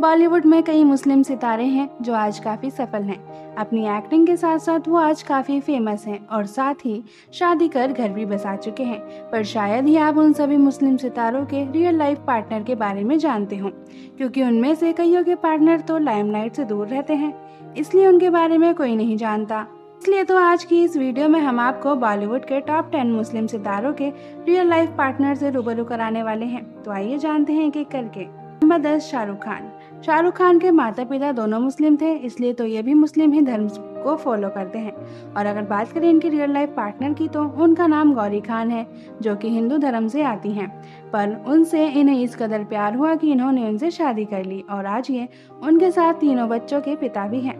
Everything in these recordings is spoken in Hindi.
बॉलीवुड में कई मुस्लिम सितारे हैं जो आज काफ़ी सफल हैं। अपनी एक्टिंग के साथ साथ वो आज काफ़ी फ़ेमस हैं और साथ ही शादी कर घर भी बसा चुके हैं। पर शायद ही आप उन सभी मुस्लिम सितारों के रियल लाइफ पार्टनर के बारे में जानते हो, क्योंकि उनमें से कईयों के पार्टनर तो लाइमलाइट से दूर रहते हैं। इसलिए उनके बारे में कोई नहीं जानता। इसलिए तो आज की इस वीडियो में हम आपको बॉलीवुड के टॉप टेन मुस्लिम सितारों के रियल लाइफ पार्टनर से रूबरू कराने वाले हैं। तो आइए जानते हैं एक एक करके। नंबर दस शाहरुख खान। शाहरुख खान के माता पिता दोनों मुस्लिम थे, इसलिए तो ये भी मुस्लिम ही धर्म को फॉलो करते हैं। और अगर बात करें इनकी रियल लाइफ पार्टनर की तो उनका नाम गौरी खान है, जो कि हिंदू धर्म से आती हैं। पर उनसे इन्हें इस कदर प्यार हुआ कि इन्होंने उनसे शादी कर ली, और आज ये उनके साथ तीनों बच्चों के पिता भी हैं।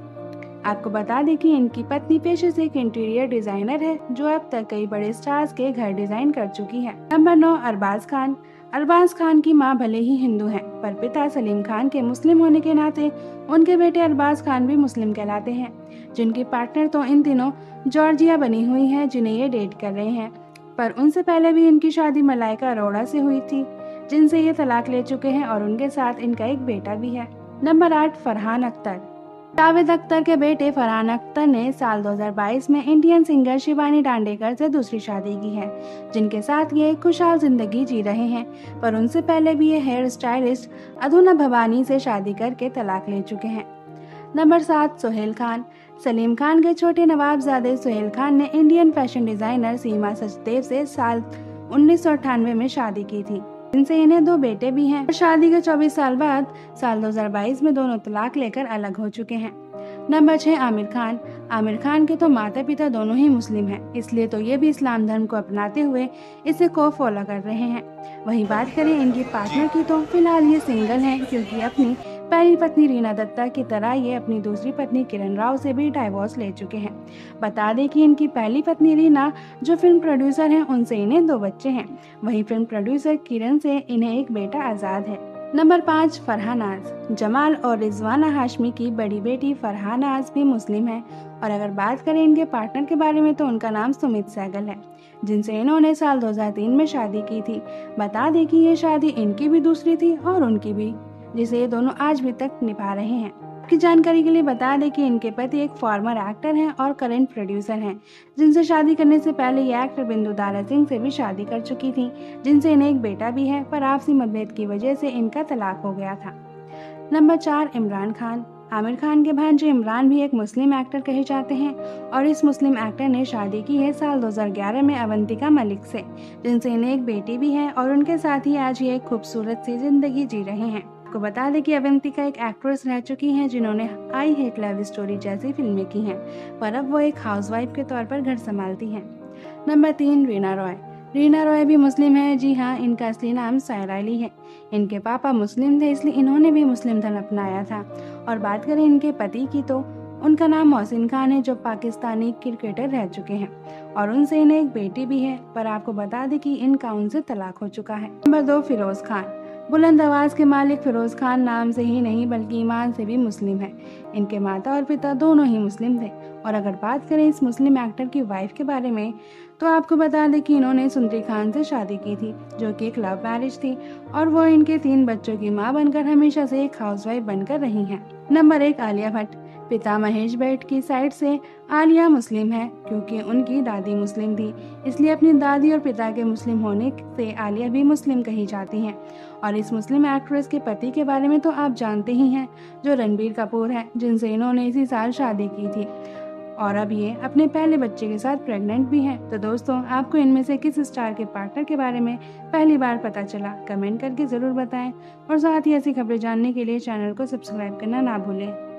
आपको बता दें कि इनकी पत्नी पेशे से एक इंटीरियर डिज़ाइनर है, जो अब तक कई बड़े स्टार्स के घर डिज़ाइन कर चुकी है। नंबर नौ, अरबाज खान। अरबाज खान की माँ भले ही हिंदू हैं, पर पिता सलीम खान के मुस्लिम होने के नाते उनके बेटे अरबाज खान भी मुस्लिम कहलाते हैं। जिनकी पार्टनर तो इन दिनों जॉर्जिया बनी हुई है, जिन्हें ये डेट कर रहे हैं। पर उनसे पहले भी इनकी शादी मलाइका अरोड़ा से हुई थी, जिनसे ये तलाक ले चुके हैं और उनके साथ इनका एक बेटा भी है। नंबर आठ, फरहान अख्तर। जावेद अख्तर के बेटे फरहान अख्तर ने साल 2022 में इंडियन सिंगर शिवानी डांडेकर से दूसरी शादी की है, जिनके साथ ये खुशहाल ज़िंदगी जी रहे हैं, पर उनसे पहले भी ये हेयर स्टाइलिस्ट अधुना भवानी से शादी करके तलाक ले चुके हैं। नंबर सात, सोहेल खान। सलीम खान के छोटे नवाबजादे सोहेल खान ने Indian fashion designer Seema Sachdev से साल उन्नीस सौ अठानवे में शादी की थी। इनसे इन्हें दो बेटे भी हैं। शादी के 24 साल बाद, साल 2022 में दोनों तलाक लेकर अलग हो चुके हैं। नंबर छह, आमिर खान। आमिर खान के तो माता पिता दोनों ही मुस्लिम हैं, इसलिए तो ये भी इस्लाम धर्म को अपनाते हुए इसे को फॉलो कर रहे हैं। वहीं बात करें इनकी पार्टनर की तो फ़िलहाल ये सिंगल हैं, क्योंकि अपनी पहली पत्नी रीना दत्ता की तरह ये अपनी दूसरी पत्नी किरण राव से भी डाइवोर्स ले चुके हैं। बता दें कि इनकी पहली पत्नी रीना, जो फ़िल्म प्रोड्यूसर हैं, उनसे इन्हें दो बच्चे हैं। वहीं फ़िल्म प्रोड्यूसर किरण से इन्हें एक बेटा आज़ाद है। नंबर पाँच फरहानाज जमाल और रिजवाना हाशमी की बड़ी बेटी फरहानाज भी मुस्लिम है। और अगर बात करें इनके पार्टनर के बारे में तो उनका नाम सुमित सहगल है, जिनसे इन्होंने साल 2003 में शादी की थी। बता दें कि ये शादी इनकी भी दूसरी थी और उनकी भी। जिसे ये दोनों आज भी तक निभा रहे हैं। की जानकारी के लिए बता दें कि इनके पति एक फॉर्मर एक्टर हैं और करंट प्रोड्यूसर हैं, जिनसे शादी करने से पहले ये एक्टर बिंदु दारा सिंह से भी शादी कर चुकी थी, जिनसे इन्हें एक बेटा भी है, पर आपसी मतभेद की वजह से इनका तलाक हो गया था। नंबर चार, इमरान खान। आमिर खान के भांजे इमरान भी एक मुस्लिम एक्टर कहे जाते हैं, और इस मुस्लिम एक्टर ने शादी की है साल 2011 में अवंतिका मलिक से, जिनसे इन्हें एक बेटी भी है, और उनके साथ ही आज ये एक खूबसूरत सी ज़िंदगी जी रहे हैं। आपको बता दें कि अवंतिका एक एक्ट्रेस रह चुकी हैं जिन्होंने आई हेट लव स्टोरी जैसी फ़िल्में की हैं, पर अब वो एक हाउसवाइफ के तौर पर घर संभालती हैं। नंबर तीन, रीना रॉय। रीना रॉय भी मुस्लिम है। जी हाँ इनका असली नाम सायरा अली है। इनके पापा मुस्लिम थे, इसलिए इन्होंने भी मुस्लिम धर्म अपनाया था। और बात करें इनके पति की तो उनका नाम मोहसिन खान है, जो पाकिस्तानी क्रिकेटर रह चुके हैं। और उनसे इन्हें एक बेटी भी है, पर आपको बता दें कि इनका उनसे तलाक हो चुका है। नंबर दो, फिरोज खान। बुलंद आवाज़ के मालिक फिरोज खान नाम से ही नहीं, बल्कि ईमान से भी मुस्लिम है। इनके माता और पिता दोनों ही मुस्लिम थे। और अगर बात करें इस मुस्लिम एक्टर की वाइफ के बारे में तो आपको बता दें कि इन्होंने सुंदरी खान से शादी की थी, जो कि एक लव मैरिज थी, और वो इनके तीन बच्चों की माँ बनकर हमेशा से एक हाउसवाइफ बनकर रही हैं। नंबर एक आलिया भट्ट। पिता महेश भट्ट की साइड से आलिया मुस्लिम है, क्योंकि उनकी दादी मुस्लिम थी। इसलिए अपनी दादी और पिता के मुस्लिम होने से आलिया भी मुस्लिम कही जाती हैं। और इस मुस्लिम एक्ट्रेस के पति के बारे में तो आप जानते ही हैं, जो रणबीर कपूर है, जिनसे इन्होंने इसी साल शादी की थी। और अब ये अपने पहले बच्चे के साथ प्रेग्नेंट भी हैं। तो दोस्तों, आपको इनमें से किस स्टार के पार्टनर के बारे में पहली बार पता चला कमेंट करके ज़रूर बताएँ। और साथ ही ऐसी खबरें जानने के लिए चैनल को सब्सक्राइब करना ना भूलें।